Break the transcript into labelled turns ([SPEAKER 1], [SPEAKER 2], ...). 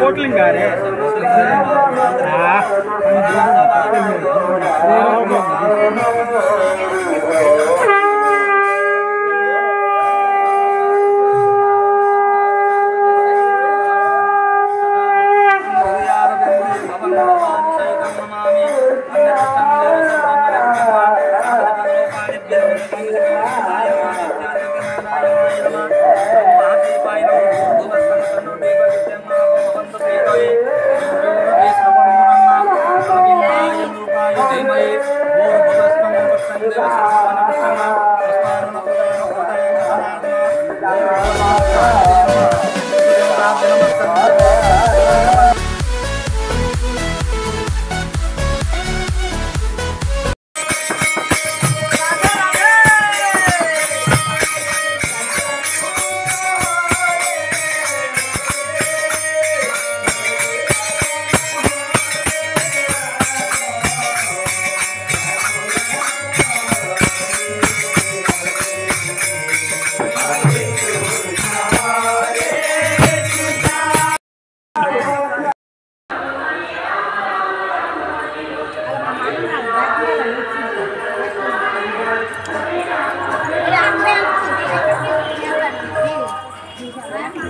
[SPEAKER 1] ಕೋಟ್ಲಿಂಗ್ ರೇ ಹಾಂ
[SPEAKER 2] Thank you.